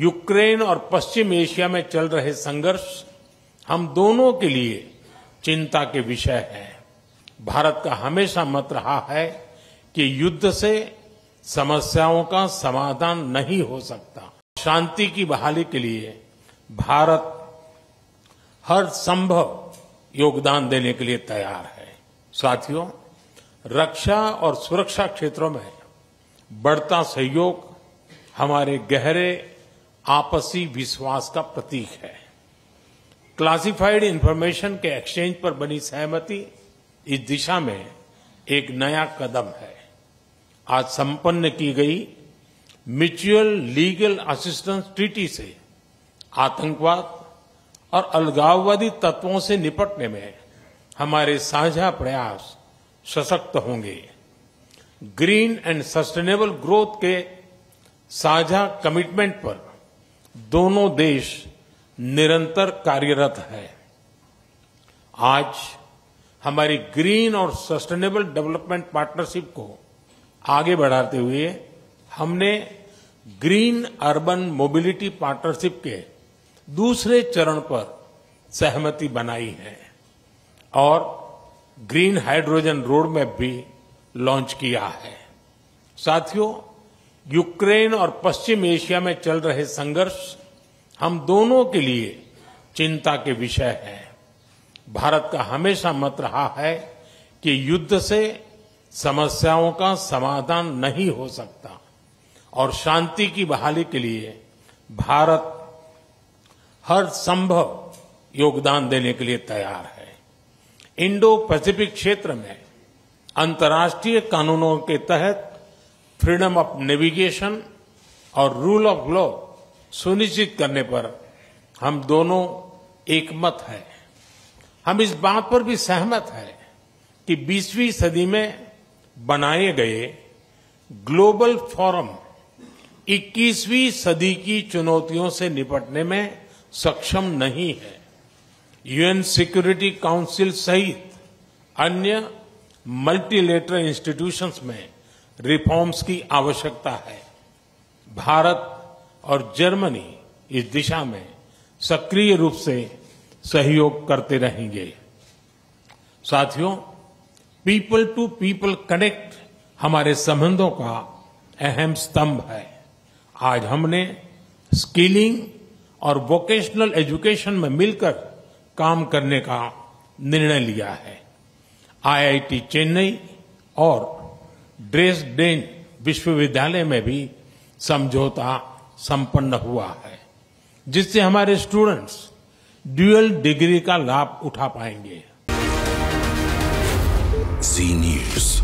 Ukraine और पश्चिम Asia में चल रहे संघर्ष हम दोनों के लिए चिंता के विषय है। भारत का हमेशा मत रहा है कि युद्ध से समस्याओं का समाधान नहीं हो सकता। शांति की बहाली के लिए भारत हर संभव योगदान देने के लिए तैयार है। साथियों, रक्षा और सुरक्षा क्षेत्रों में बढ़ता सहयोग हमारे गहरे आपसी विश्वास का प्रतीक है। क्लासिफाइड इंफॉर्मेशन के एक्सचेंज पर बनी सहमति इस दिशा में एक नया कदम है। आज संपन्न की गई म्यूचुअल लीगल असिस्टेंस ट्रीटी से आतंकवाद और अलगाववादी तत्वों से निपटने में हमारे साझा प्रयास सशक्त होंगे। ग्रीन एंड सस्टेनेबल ग्रोथ के साझा कमिटमेंट पर दोनों देश निरंतर कार्यरत है। आज हमारी ग्रीन और सस्टेनेबल डेवलपमेंट पार्टनरशिप को आगे बढ़ाते हुए हमने ग्रीन अर्बन मोबिलिटी पार्टनरशिप के दूसरे चरण पर सहमति बनाई है और ग्रीन हाइड्रोजन रोड मैप भी लॉन्च किया है। साथियों यूक्रेन और पश्चिम एशिया में चल रहे संघर्ष हम दोनों के लिए चिंता के विषय है। भारत का हमेशा मत रहा है कि युद्ध से समस्याओं का समाधान नहीं हो सकता और शांति की बहाली के लिए भारत हर संभव योगदान देने के लिए तैयार है। इंडो पैसिफिक क्षेत्र में अंतर्राष्ट्रीय कानूनों के तहत फ्रीडम ऑफ़ नेविगेशन और रूल ऑफ़ लॉ सुनिश्चित करने पर हम दोनों एकमत हैं। हम इस बात पर भी सहमत हैं कि 20वीं सदी में बनाए गए ग्लोबल फोरम 21वीं सदी की चुनौतियों से निपटने में सक्षम नहीं है। यूएन सिक्योरिटी काउंसिल सहित अन्य मल्टीलेटरल इंस्टीट्यूशंस में रिफॉर्म्स की आवश्यकता है। भारत और जर्मनी इस दिशा में सक्रिय रूप से सहयोग करते रहेंगे। साथियों पीपल टू पीपल कनेक्ट हमारे संबंधों का अहम स्तंभ है। आज हमने स्किलिंग और वोकेशनल एजुकेशन में मिलकर काम करने का निर्णय लिया है। आईआईटी चेन्नई और ड्रेस डेन विश्वविद्यालय में भी समझौता संपन्न हुआ है, जिससे हमारे स्टूडेंट्स ड्यूअल डिग्री का लाभ उठा पाएँगे। जी न्यूज़